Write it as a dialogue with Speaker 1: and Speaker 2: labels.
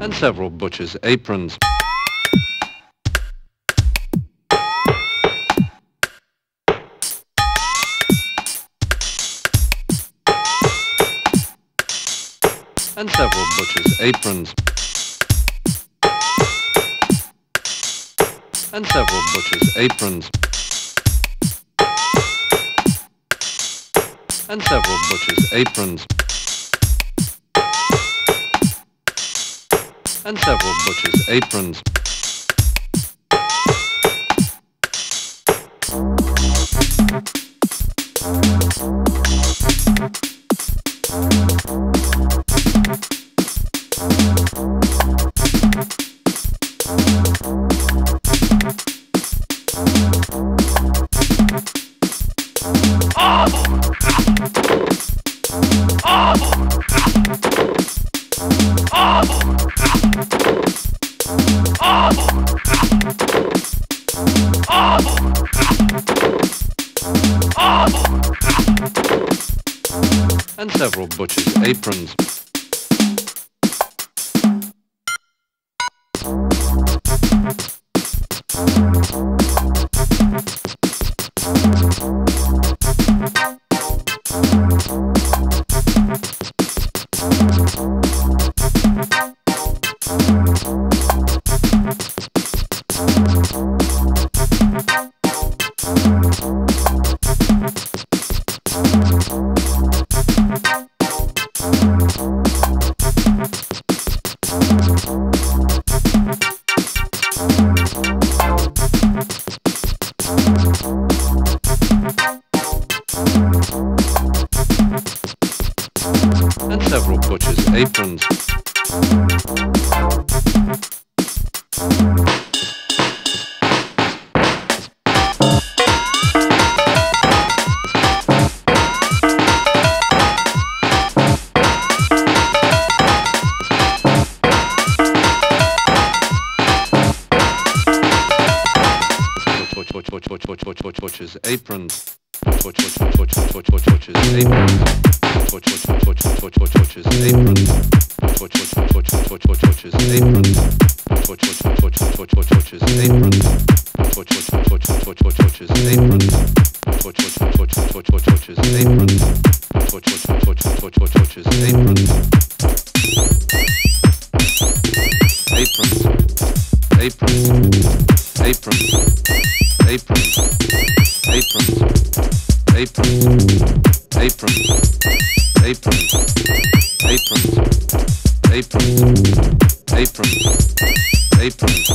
Speaker 1: and several butchers' aprons. and several butchers' aprons. And several butchers' aprons. And several butchers' aprons. and several butchers' aprons. and several butchers' aprons. and several butchers' aprons. butch aprons aprons aprons aprons aprons aprons aprons apron apron apron apron apron apron apron apron apron apron apron